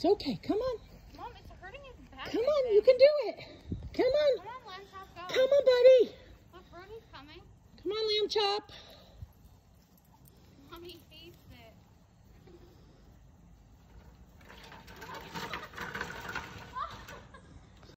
It's okay. Come on. Mom, it's hurting his back. Come on. You can do it. Come on. Come on, Lamb Chop, go. Come on, buddy. Look, Brody's coming. Come on, lamb chop.